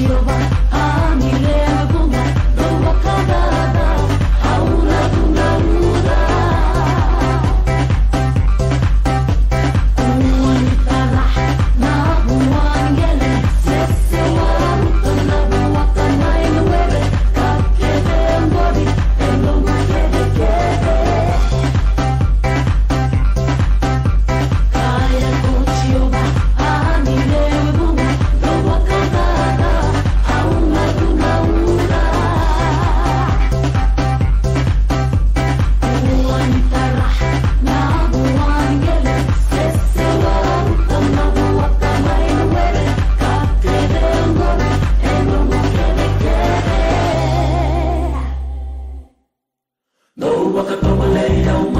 you لو وقت طولي يوم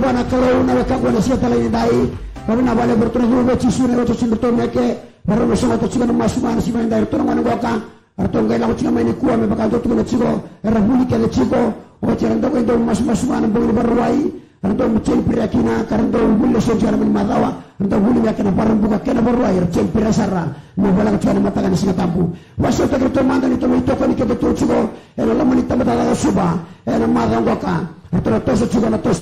bana kalau na weka bana sia tala ni dai. Kami na bale bertuna dulu be cisu ne wato sin bertuna ke baru no sama to cikan masu mana si mana dai. To mana goka arto ngai lawo cikan mai kuwa me bakal to tuna ciko era buli ke le ciko o ciran to ko masu masu mana bulu barwai arto mucel pirakina karanto bulle so jara min madawa arto buli ya kana param buka kana barwai arto pirasara no bala ko cikan mata kana singa tampu. Waso to to manda ni to to ko ni ke to ciko era lamani tamata suba. Era madang goka arto to so cikan to